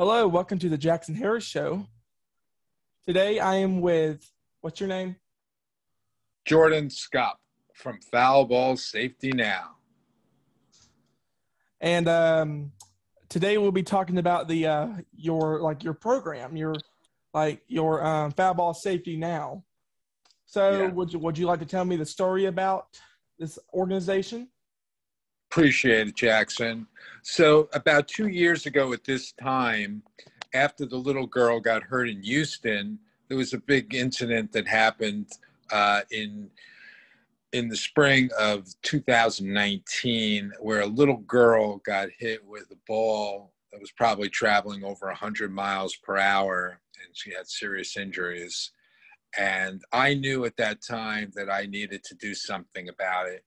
Hello, welcome to the Jackson Harris Show. Today I am with, what's your name? Jordan Skopp from Foul Ball Safety Now. And um, today we'll be talking about the uh, your like your program, your like your um, Foul Ball Safety Now. So Yeah. would you would you like to tell me the story about this organization? Appreciate it, Jackson. So, about two years ago at this time, after the little girl got hurt in Houston, there was a big incident that happened uh, in in the spring of 2019 where a little girl got hit with a ball that was probably traveling over 100 miles per hour and she had serious injuries and i knew at that time that i needed to do something about it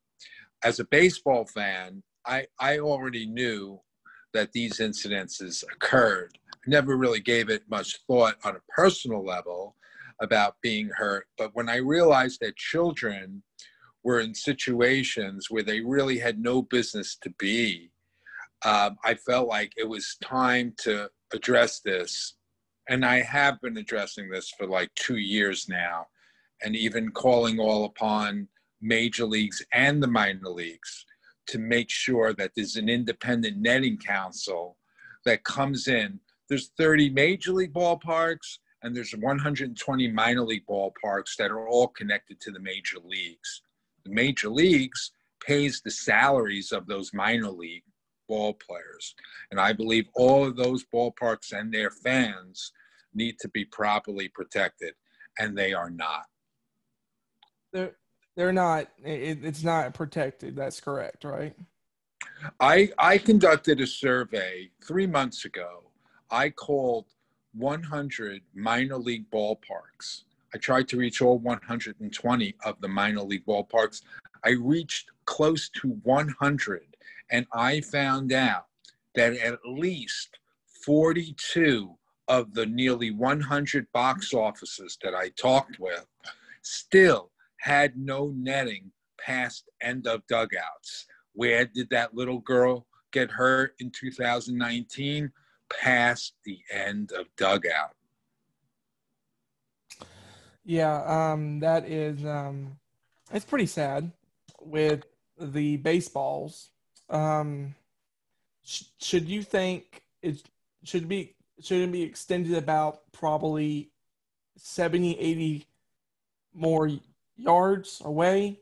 as a baseball fan, I, I already knew that these incidences occurred. Never really gave it much thought on a personal level about being hurt. But when I realized that children were in situations where they really had no business to be, um, I felt like it was time to address this. And I have been addressing this for like two years now, and even calling all upon major leagues and the minor leagues to make sure that there's an independent netting council that comes in. There's 30 major league ballparks and there's 120 minor league ballparks that are all connected to the major leagues. The major leagues pays the salaries of those minor league ball players. And I believe all of those ballparks and their fans need to be properly protected, and they are not. They're they're not. It, it's not protected. That's correct, right? I I conducted a survey three months ago. I called 100 minor league ballparks. I tried to reach all 120 of the minor league ballparks. I reached close to 100, and I found out that at least 42 of the nearly 100 box offices that I talked with still had no netting past end of dugouts. Where did that little girl get hurt in 2019? Past the end of dugout. Yeah, um, that is um, it's pretty sad with the baseballs. Um, sh- should you think it should be should it be extended about probably 70, 80 more yards away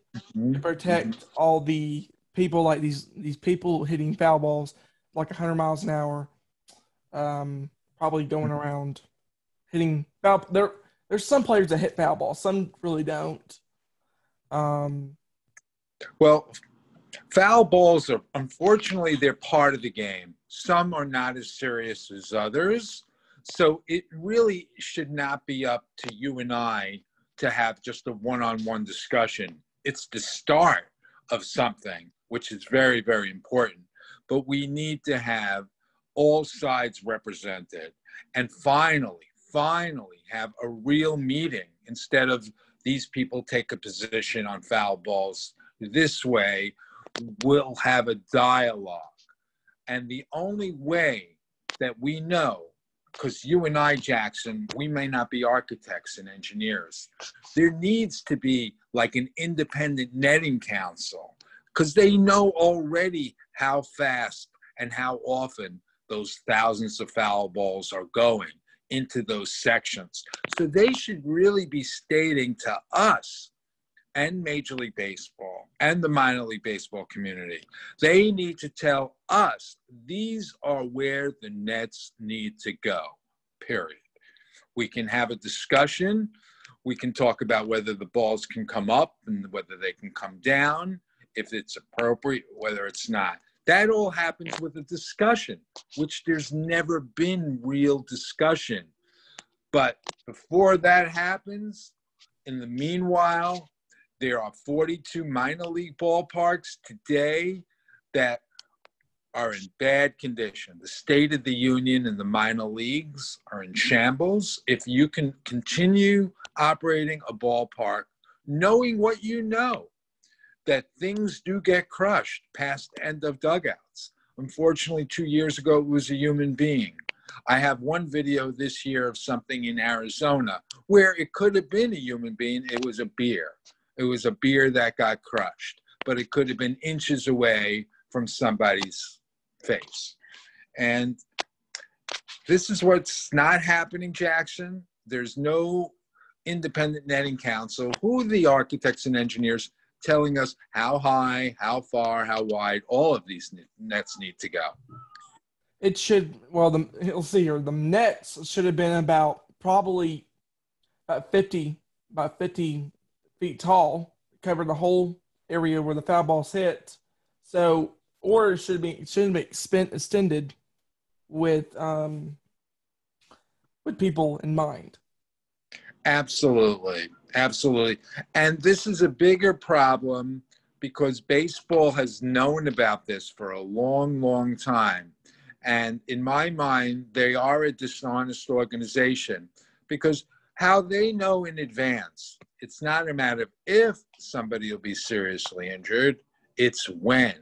to protect all the people like these these people hitting foul balls like 100 miles an hour um probably going around hitting foul there there's some players that hit foul balls some really don't um Well, foul balls are unfortunately they're part of the game. Some are not as serious as others. So it really should not be up to you and I to have just a one-on-one discussion. It's the start of something, which is very, very important. But we need to have all sides represented and finally, finally have a real meeting instead of these people take a position on foul balls. This way, we'll have a dialogue. And the only way that we know, because you and I, Jackson, we may not be architects and engineers, there needs to be like an independent netting council because they know already how fast and how often those thousands of foul balls are going into those sections. So they should really be stating to us and Major League Baseball and the minor league baseball community, they need to tell us these are where the nets need to go, period. We can have a discussion. We can talk about whether the balls can come up and whether they can come down, if it's appropriate, whether it's not. That all happens with a discussion, which there's never been real discussion. But before that happens, in the meanwhile, there are 42 minor league ballparks today that are in bad condition. The state of the union and the minor leagues are in shambles. If you can continue operating a ballpark, knowing what you know, that things do get crushed past end of dugouts. Unfortunately, two years ago, it was a human being. I have one video this year of something in Arizona where it could have been a human being. It was a beer. It was a beer that got crushed, but it could have been inches away from somebody's face. And this is what's not happening, Jackson. There's no independent netting council. Who are the architects and engineers telling us how high, how far, how wide all of these nets need to go? It should, well, the, let's see here. The nets should have been about probably about 50, about 50 feet tall, cover the whole area where the foul balls hit. So, or it should be, shouldn't be spent, extended with, um, with people in mind. Absolutely. Absolutely. And this is a bigger problem because baseball has known about this for a long, long time. And in my mind, they are a dishonest organization because how they know in advance, it's not a matter of if somebody will be seriously injured, it's when.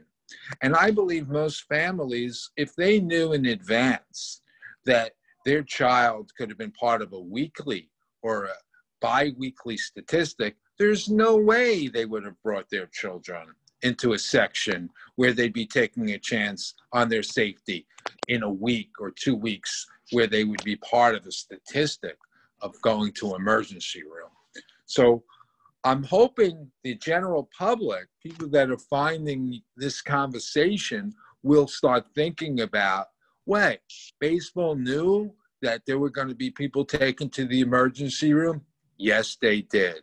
And I believe most families, if they knew in advance that their child could have been part of a weekly or a bi-weekly statistic, there's no way they would have brought their children into a section where they'd be taking a chance on their safety in a week or two weeks where they would be part of a statistic of going to emergency room. So I'm hoping the general public, people that are finding this conversation, will start thinking about wait, baseball knew that there were going to be people taken to the emergency room? Yes, they did.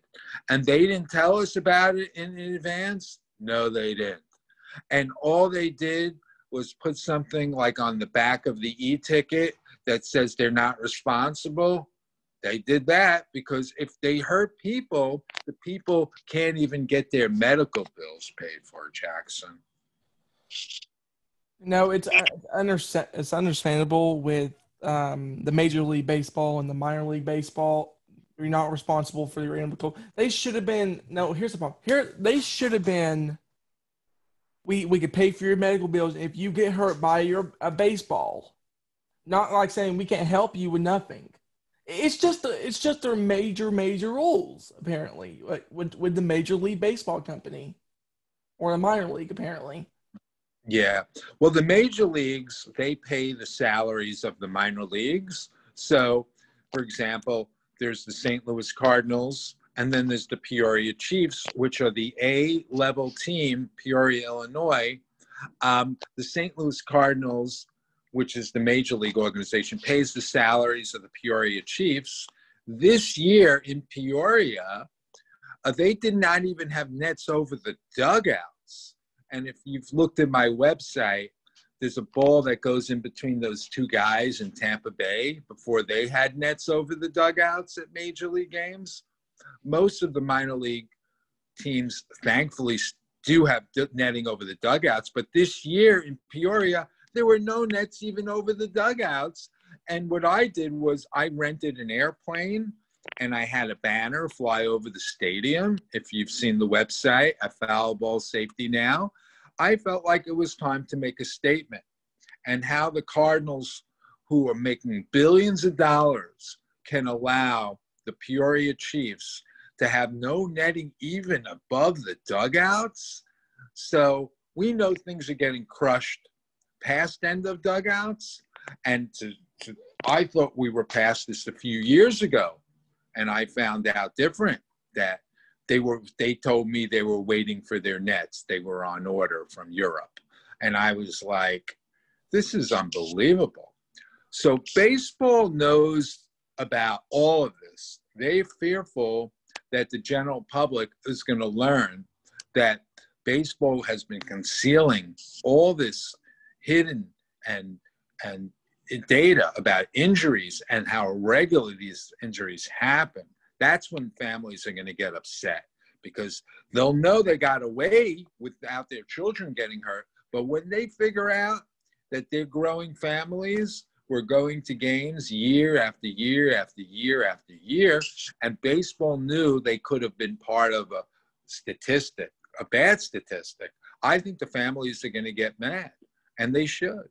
And they didn't tell us about it in advance? No, they didn't. And all they did was put something like on the back of the e ticket that says they're not responsible. They did that because if they hurt people, the people can't even get their medical bills paid for, Jackson. No, it's, uh, it's understandable with um, the Major League Baseball and the minor league baseball. You're not responsible for your medical. They should have been. No, here's the problem. Here, they should have been. We we could pay for your medical bills if you get hurt by your a baseball. Not like saying we can't help you with nothing. It's just it's just their major major rules apparently with with the Major League Baseball company or the minor league apparently. Yeah. Well, the major leagues, they pay the salaries of the minor leagues. So, for example, there's the St. Louis Cardinals, and then there's the Peoria Chiefs, which are the A level team, Peoria, Illinois. Um, the St. Louis Cardinals, which is the major league organization, pays the salaries of the Peoria Chiefs. This year in Peoria, uh, they did not even have nets over the dugouts. And if you've looked at my website, there's a ball that goes in between those two guys in Tampa Bay before they had nets over the dugouts at major league games. Most of the minor league teams, thankfully, do have netting over the dugouts. But this year in Peoria, there were no nets even over the dugouts. And what I did was I rented an airplane and I had a banner fly over the stadium. If you've seen the website at Foul Ball Safety Now, I felt like it was time to make a statement and how the Cardinals, who are making billions of dollars, can allow the Peoria Chiefs to have no netting even above the dugouts. So we know things are getting crushed past end of dugouts. And to, to, I thought we were past this a few years ago. And I found out different that they were they told me they were waiting for their nets they were on order from europe and i was like this is unbelievable so baseball knows about all of this they're fearful that the general public is going to learn that baseball has been concealing all this hidden and and data about injuries and how regularly these injuries happen that's when families are going to get upset because they'll know they got away without their children getting hurt. But when they figure out that they're growing families were going to games year after year after year after year, and baseball knew they could have been part of a statistic, a bad statistic, I think the families are going to get mad, and they should.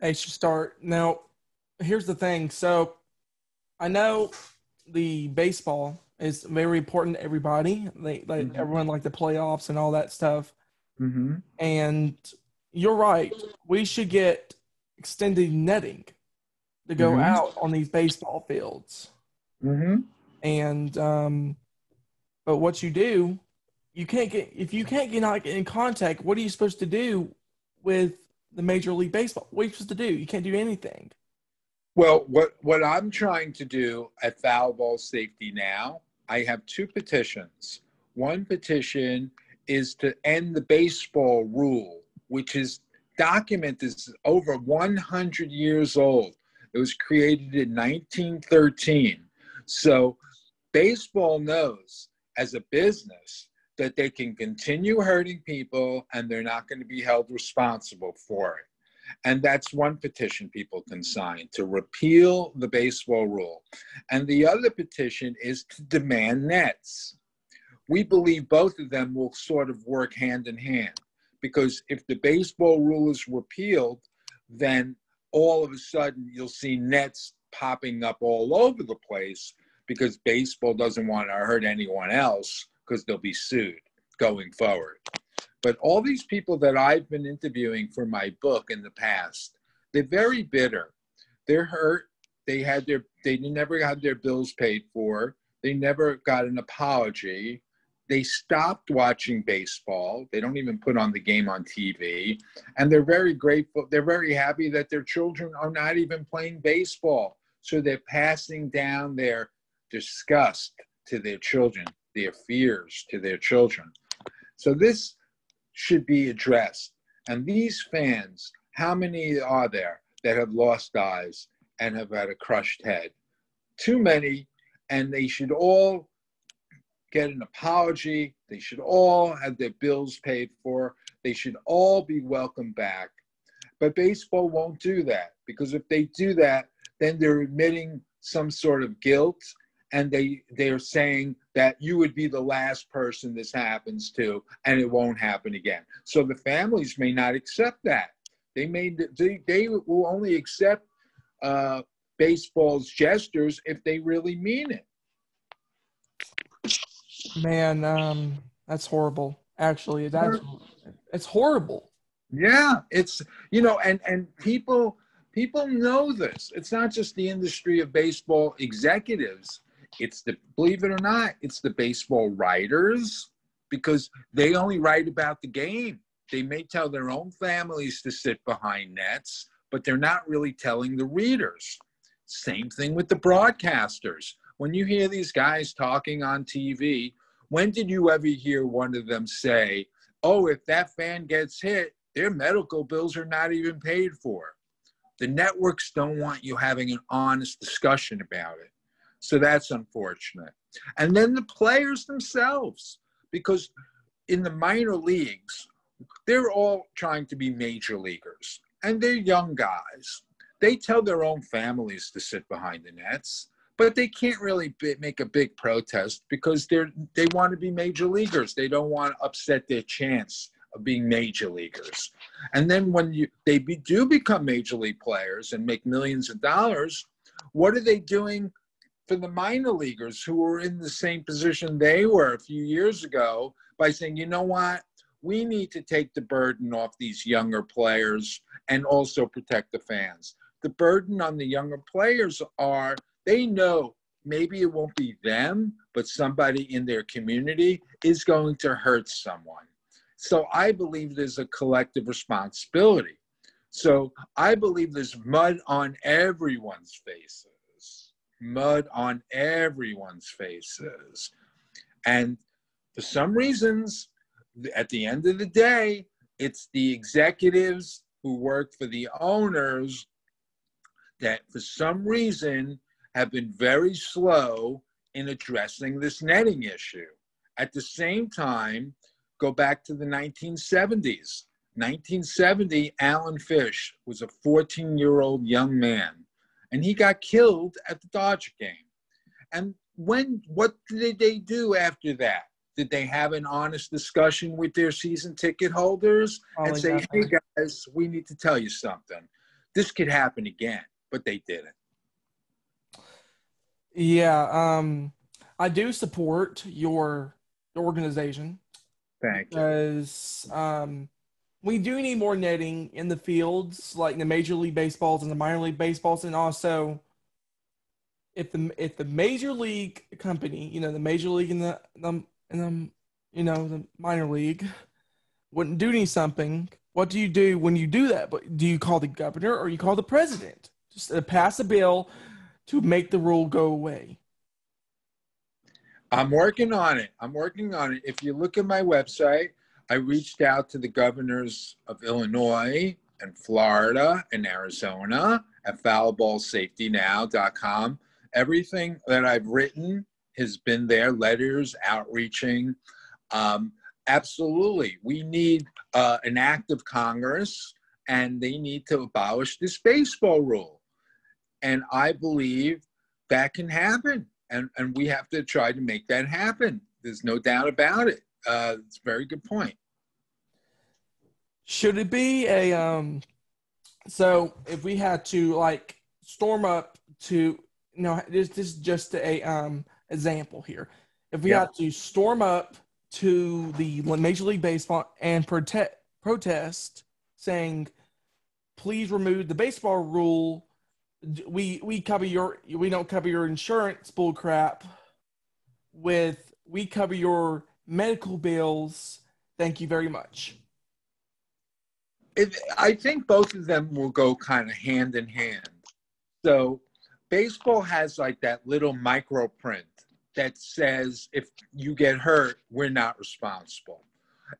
they should start now. Here's the thing. So, I know the baseball is very important to everybody. They like mm-hmm. everyone like the playoffs and all that stuff. Mm-hmm. And you're right. We should get extended netting to go mm-hmm. out on these baseball fields. Mm-hmm. And um, but what you do, you can't get if you can't get not get in contact. What are you supposed to do with the Major League Baseball? What are you supposed to do? You can't do anything. Well, what what I'm trying to do at Foul Ball Safety now, I have two petitions. One petition is to end the baseball rule, which is documented is over 100 years old. It was created in 1913. So baseball knows as a business that they can continue hurting people and they're not going to be held responsible for it. And that's one petition people can sign to repeal the baseball rule. And the other petition is to demand nets. We believe both of them will sort of work hand in hand because if the baseball rule is repealed, then all of a sudden you'll see nets popping up all over the place because baseball doesn't want to hurt anyone else because they'll be sued going forward. But all these people that I've been interviewing for my book in the past, they're very bitter. They're hurt. They had their they never had their bills paid for. They never got an apology. They stopped watching baseball. They don't even put on the game on TV. And they're very grateful. They're very happy that their children are not even playing baseball. So they're passing down their disgust to their children, their fears to their children. So this should be addressed. And these fans, how many are there that have lost eyes and have had a crushed head? Too many, and they should all get an apology. They should all have their bills paid for. They should all be welcomed back. But baseball won't do that because if they do that, then they're admitting some sort of guilt and they they're saying that you would be the last person this happens to and it won't happen again. So the families may not accept that. They may they, they will only accept uh, baseball's gestures if they really mean it. Man um that's horrible. Actually that's it's horrible. Yeah it's you know and and people people know this. It's not just the industry of baseball executives it's the believe it or not, it's the baseball writers because they only write about the game. They may tell their own families to sit behind nets, but they're not really telling the readers. Same thing with the broadcasters. When you hear these guys talking on TV, when did you ever hear one of them say, Oh, if that fan gets hit, their medical bills are not even paid for? The networks don't want you having an honest discussion about it. So that's unfortunate. And then the players themselves, because in the minor leagues, they're all trying to be major leaguers and they're young guys. They tell their own families to sit behind the nets, but they can't really make a big protest because they're they want to be major leaguers. They don't want to upset their chance of being major leaguers. And then when you they be, do become major league players and make millions of dollars, what are they doing for the minor leaguers who were in the same position they were a few years ago by saying, you know what, we need to take the burden off these younger players and also protect the fans. The burden on the younger players are they know maybe it won't be them, but somebody in their community is going to hurt someone. So I believe there's a collective responsibility. So I believe there's mud on everyone's faces mud on everyone's faces. And for some reasons, at the end of the day, it's the executives who work for the owners that, for some reason, have been very slow in addressing this netting issue. At the same time, go back to the 1970s. 1970, Alan Fish was a 14 year old young man and he got killed at the Dodger game. And when what did they do after that? Did they have an honest discussion with their season ticket holders and say, "Hey guys, we need to tell you something. this could happen again, but they didn't. Yeah, um, I do support your organization. Thank you. Because um, we do need more netting in the fields, like the Major League Baseballs and the minor league baseballs, and also if the if the major league company, you know, the major league and the, the and the you know the minor league wouldn't do any something, what do you do when you do that? But do you call the governor or you call the president? Just to pass a bill to make the rule go away. I'm working on it. I'm working on it. If you look at my website, I reached out to the governors of Illinois and Florida and Arizona at foulballsafetynow.com. Everything that I've written has been there, letters, outreaching. Um, absolutely. We need uh, an act of Congress and they need to abolish this baseball rule. And I believe that can happen. And, and we have to try to make that happen. There's no doubt about it. Uh, it's a very good point. Should it be a um? So if we had to like storm up to, you know, this, this is just a um example here. If we had to storm up to the Major League Baseball and protest protest saying, "Please remove the baseball rule. We we cover your we don't cover your insurance bull crap. With we cover your medical bills. Thank you very much." I think both of them will go kind of hand in hand. So, baseball has like that little micro print that says if you get hurt, we're not responsible.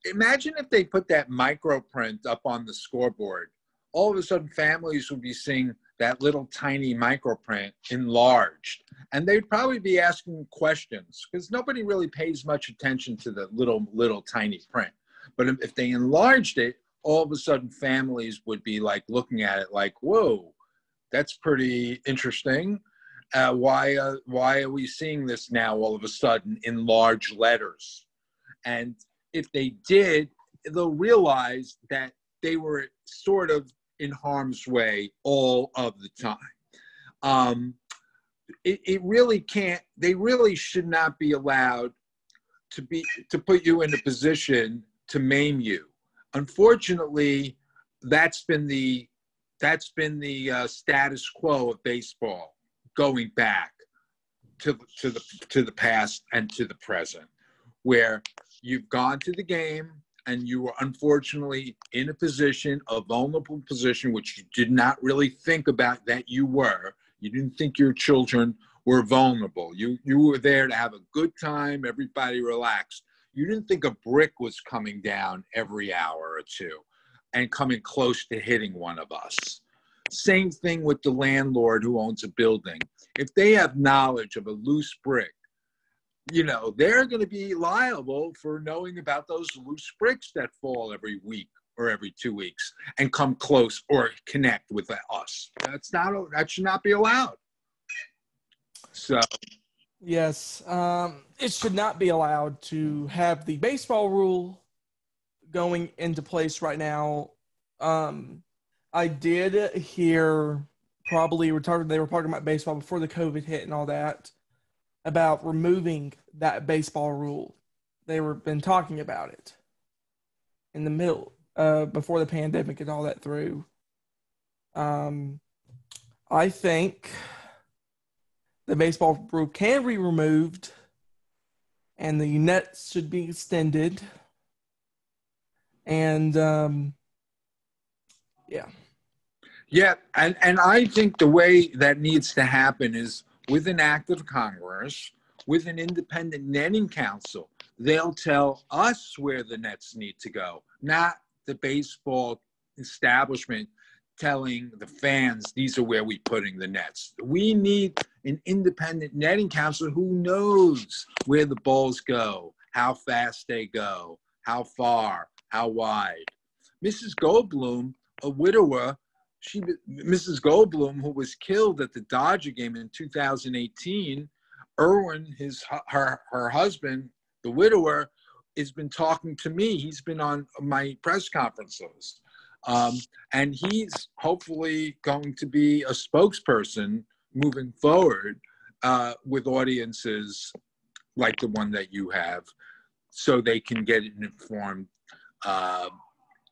Imagine if they put that micro print up on the scoreboard. All of a sudden, families would be seeing that little tiny micro print enlarged. And they'd probably be asking questions because nobody really pays much attention to the little, little tiny print. But if they enlarged it, all of a sudden families would be like looking at it like, whoa, that's pretty interesting uh, why uh, why are we seeing this now all of a sudden in large letters? And if they did, they'll realize that they were sort of in harm's way all of the time. Um, it, it really can't. They really should not be allowed to be to put you in a position to maim you. Unfortunately, that's been the that's been the uh, status quo of baseball going back to, to the to the past and to the present, where you've gone to the game and you were unfortunately in a position, a vulnerable position, which you did not really think about that you were. You didn't think your children were vulnerable. You you were there to have a good time, everybody relaxed. You didn't think a brick was coming down every hour or two and coming close to hitting one of us. Same thing with the landlord who owns a building. If they have knowledge of a loose brick, you know, they're going to be liable for knowing about those loose bricks that fall every week or every two weeks and come close or connect with us. That's not, that should not be allowed. So, yes, um, it should not be allowed to have the baseball rule going into place right now. Um, I did hear probably we're talking they were talking about baseball before the COVID hit and all that about removing that baseball rule. They were been talking about it in the middle uh, before the pandemic and all that through. Um, I think the baseball rule can be removed and the nets should be extended. And um, yeah. Yeah, and, and I think the way that needs to happen is with an act of Congress, with an independent netting council. They'll tell us where the nets need to go, not the baseball establishment telling the fans these are where we're putting the nets. We need an independent netting council who knows where the balls go, how fast they go, how far, how wide. Mrs. Goldbloom, a widower, she Mrs. Goldbloom, who was killed at the Dodger game in 2018, Erwin, his her her husband, the widower, has been talking to me. He's been on my press conferences. Um, and he's hopefully going to be a spokesperson moving forward uh, with audiences like the one that you have so they can get an informed uh,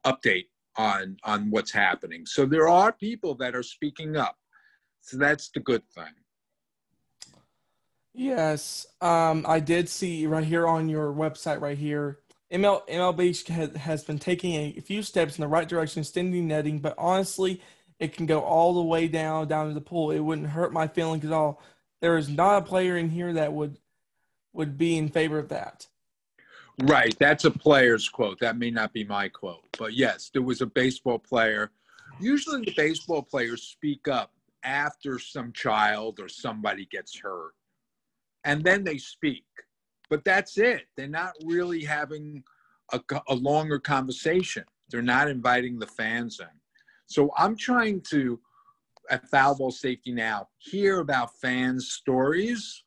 update on on what's happening. So there are people that are speaking up. So that's the good thing. Yes um, i did see right here on your website right here ML, mlb has, has been taking a few steps in the right direction extending netting but honestly it can go all the way down down to the pool. It wouldn't hurt my feelings at all. There is not a player in here that would would be in favor of that. Right, that's a player's quote. That may not be my quote, but yes, there was a baseball player. Usually, the baseball players speak up after some child or somebody gets hurt, and then they speak. But that's it. They're not really having a, a longer conversation. They're not inviting the fans in. So I'm trying to at Foul Ball Safety Now hear about fans' stories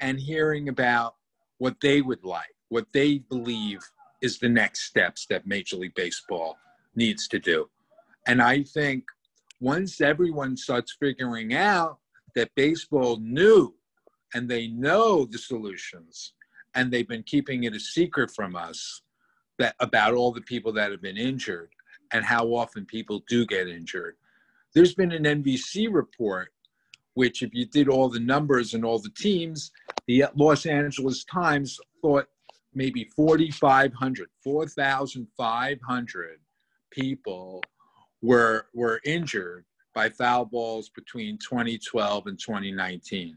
and hearing about what they would like, what they believe is the next steps that Major League Baseball needs to do. And I think once everyone starts figuring out that baseball knew and they know the solutions and they've been keeping it a secret from us that about all the people that have been injured and how often people do get injured there's been an NBC report, which, if you did all the numbers and all the teams, the Los Angeles Times thought maybe 4,500, 4,500 people were were injured by foul balls between 2012 and 2019.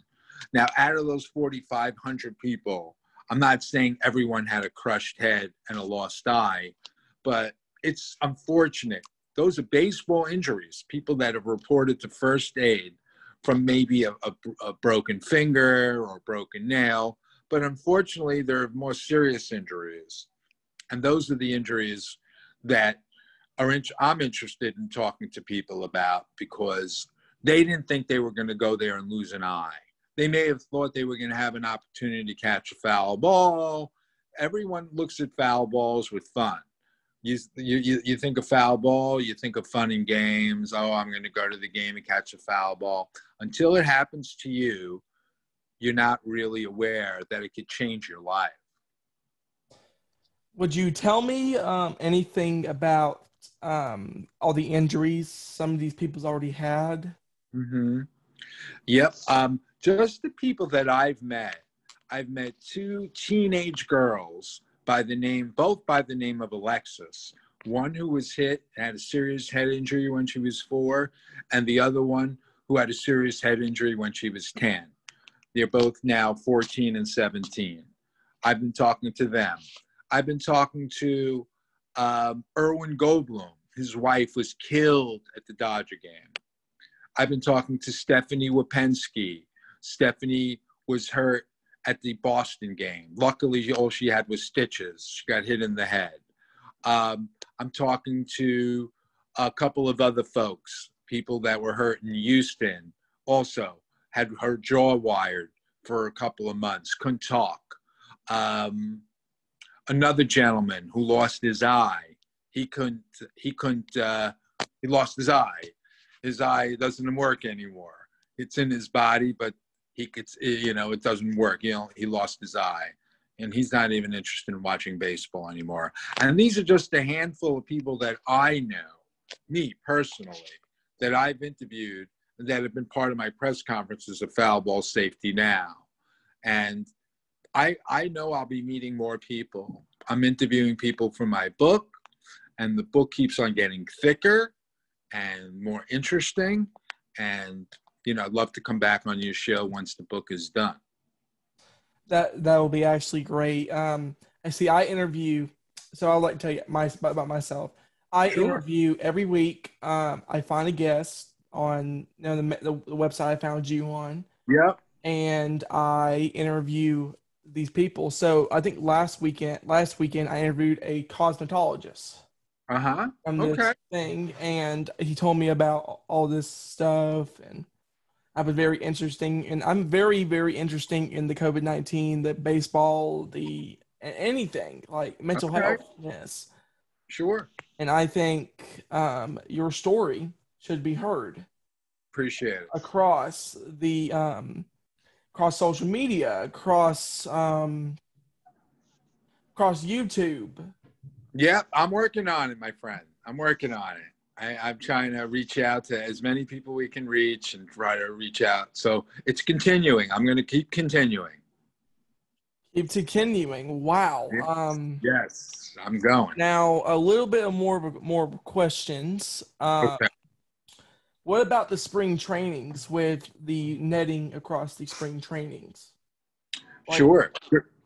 Now, out of those 4,500 people, I'm not saying everyone had a crushed head and a lost eye, but it's unfortunate those are baseball injuries, people that have reported to first aid from maybe a, a, a broken finger or broken nail. But unfortunately, there are more serious injuries. And those are the injuries that are in, I'm interested in talking to people about because they didn't think they were going to go there and lose an eye. They may have thought they were going to have an opportunity to catch a foul ball. Everyone looks at foul balls with fun you, you you think of foul ball, you think of fun and games. Oh, I'm going to go to the game and catch a foul ball. Until it happens to you, you're not really aware that it could change your life. Would you tell me um, anything about um, all the injuries some of these people's already had? Mm-hmm. Yep. Um, just the people that I've met. I've met two teenage girls by the name, both by the name of Alexis. One who was hit had a serious head injury when she was four, and the other one who had a serious head injury when she was 10. They're both now 14 and 17. I've been talking to them. I've been talking to um, Erwin Goldbloom. His wife was killed at the Dodger game. I've been talking to Stephanie Wapensky. Stephanie was hurt at the Boston game. Luckily, all she had was stitches. She got hit in the head. Um, I'm talking to a couple of other folks, people that were hurt in Houston, also had her jaw wired for a couple of months, couldn't talk. Um, another gentleman who lost his eye, he couldn't, he couldn't, uh, he lost his eye. His eye doesn't work anymore. It's in his body, but he gets you know it doesn't work you know he lost his eye and he's not even interested in watching baseball anymore and these are just a handful of people that i know me personally that i've interviewed that have been part of my press conferences of foul ball safety now and i i know i'll be meeting more people i'm interviewing people for my book and the book keeps on getting thicker and more interesting and you know, I'd love to come back on your show once the book is done. That that will be actually great. Um, I see. I interview, so I'll like to tell you my about myself. I sure. interview every week. Um, I find a guest on you know, the, the, the website I found you on. Yep. And I interview these people. So I think last weekend, last weekend, I interviewed a cosmetologist. Uh huh. From this okay. thing, and he told me about all this stuff, and I was very interesting, and I'm very, very interesting in the COVID nineteen, the baseball, the anything like mental okay. health. Yes. Sure. And I think um, your story should be heard. Appreciate it. Across the um, across social media, across um, across YouTube. Yep, I'm working on it, my friend. I'm working on it. I, am trying to reach out to as many people we can reach and try to reach out. So it's continuing. I'm going to keep continuing. Keep continuing. Wow. Yes, um, yes I'm going. Now a little bit more more questions. Uh, okay. What about the spring trainings with the netting across the spring trainings? Like, sure.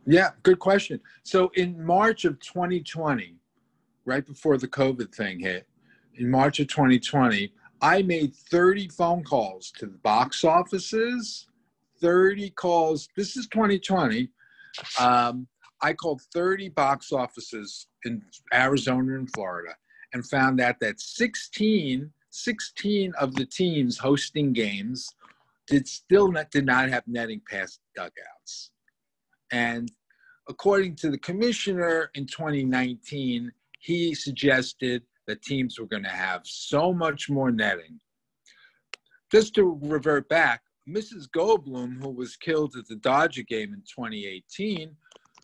Yeah, good question. So in March of 2020, right before the COVID thing hit, in March of 2020, I made 30 phone calls to the box offices, 30 calls. This is 2020. Um, I called 30 box offices in Arizona and Florida and found out that 16, 16 of the teams hosting games did still not, did not have netting past dugouts. And according to the commissioner in 2019, he suggested that teams were going to have so much more netting. Just to revert back, Mrs. Goldbloom, who was killed at the Dodger game in 2018,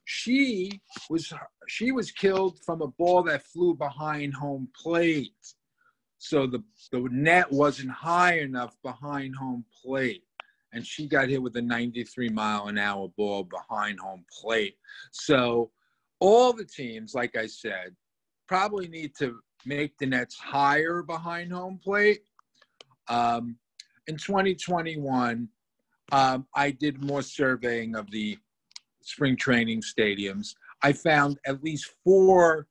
she was she was killed from a ball that flew behind home plate. So the, the net wasn't high enough behind home plate. And she got hit with a 93 mile an hour ball behind home plate. So all the teams, like I said, probably need to make the nets higher behind home plate. Um, in 2021, um, I did more surveying of the spring training stadiums. I found at least four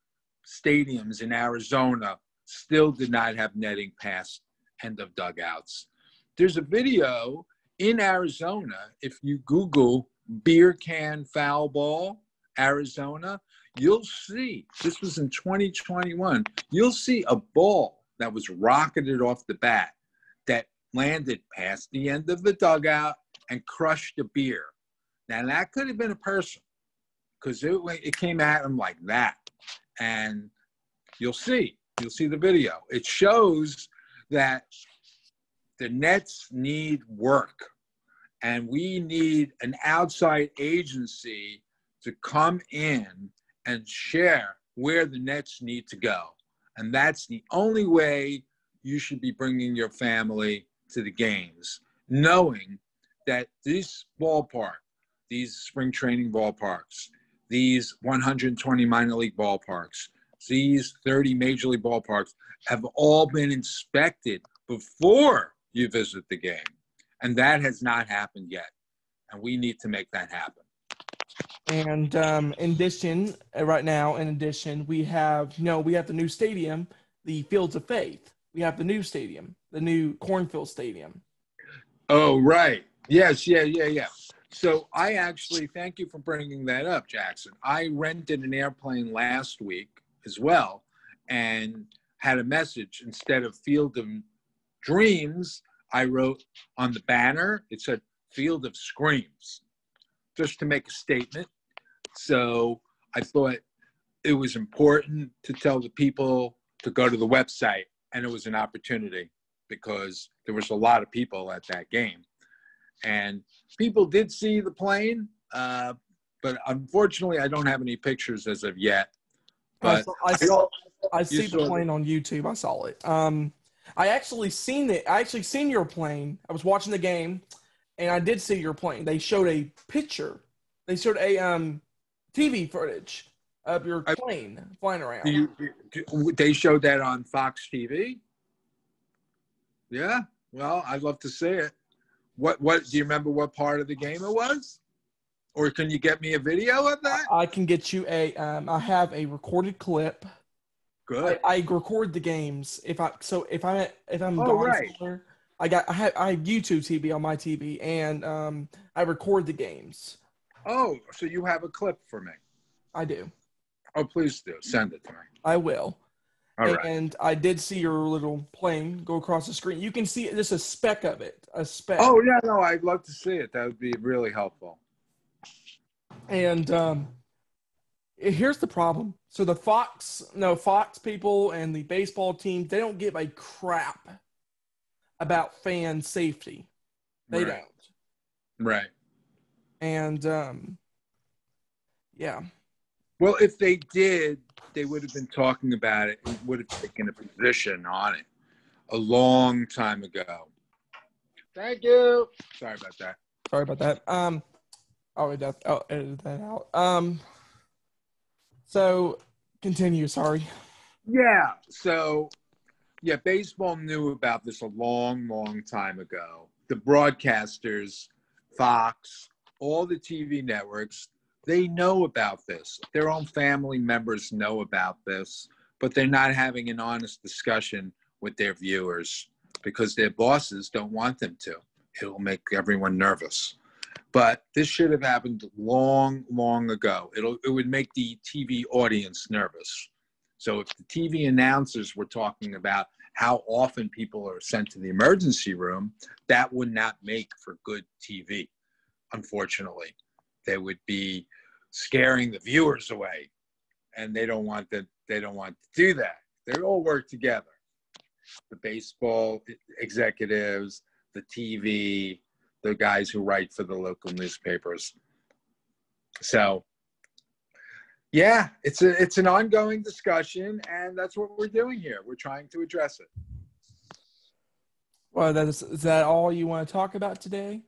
stadiums in Arizona still did not have netting past end of dugouts. There's a video in Arizona. If you Google beer can foul ball, Arizona, you'll see this was in 2021 you'll see a ball that was rocketed off the bat that landed past the end of the dugout and crushed a beer now that could have been a person because it, it came at him like that and you'll see you'll see the video it shows that the nets need work and we need an outside agency to come in and share where the nets need to go. And that's the only way you should be bringing your family to the games, knowing that this ballpark, these spring training ballparks, these 120 minor league ballparks, these 30 major league ballparks have all been inspected before you visit the game. And that has not happened yet. And we need to make that happen. And um, in addition, uh, right now, in addition, we have you know we have the new stadium, the Fields of Faith. We have the new stadium, the new Cornfield Stadium. Oh right, yes, yeah, yeah, yeah. So I actually thank you for bringing that up, Jackson. I rented an airplane last week as well, and had a message instead of Field of Dreams. I wrote on the banner. It said Field of Screams just to make a statement. So I thought it was important to tell the people to go to the website, and it was an opportunity because there was a lot of people at that game, and people did see the plane, uh, but unfortunately, I don't have any pictures as of yet. But I, saw, I see the plane on YouTube. I saw it. Um, I actually seen it. I actually seen your plane. I was watching the game and I did see your plane. They showed a picture. They showed a um, TV footage of your plane I, flying around. You, they showed that on Fox TV. Yeah, well, I'd love to see it. What what do you remember? What part of the game it was? Or can you get me a video of that? I can get you a. Um, I have a recorded clip. Good. I, I record the games if I so if I if I'm oh, right. somewhere I got I have, I have YouTube TV on my TV, and um, I record the games. Oh, so you have a clip for me? I do. Oh, please do send it to me. I will. All right. And I did see your little plane go across the screen. You can see just a speck of it, a speck. Oh yeah, no, I'd love to see it. That would be really helpful. And um, here's the problem. So the Fox, no Fox people and the baseball team, they don't give a crap about fan safety. They Right. don't. Right. And um, yeah, Well, if they did, they would have been talking about it and would have taken a position on it a long time ago. Thank you. Sorry about that. sorry about that. Um, oh, that oh, edit that out. Um, so continue. Sorry. Yeah. So, yeah, baseball knew about this a long, long time ago. The broadcasters, Fox, all the TV networks, they know about this. Their own family members know about this, but they're not having an honest discussion with their viewers because their bosses don't want them to. It'll make everyone nervous. But this should have happened long, long ago. It'll it would make the TV audience nervous. So if the TV announcers were talking about how often people are sent to the emergency room, that would not make for good TV. Unfortunately, they would be scaring the viewers away, and they don't want that. They don't want to do that. They all work together. The baseball executives, the TV, the guys who write for the local newspapers. So yeah, it's a it's an ongoing discussion, and that's what we're doing here. We're trying to address it. Well, that is, is that all you want to talk about today?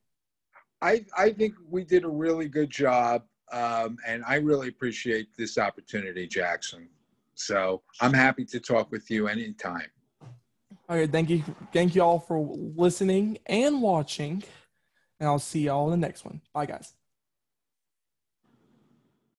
I I think we did a really good job, um, and I really appreciate this opportunity, Jackson. So I'm happy to talk with you anytime. All right, thank you, thank you all for listening and watching, and I'll see y'all in the next one. Bye, guys.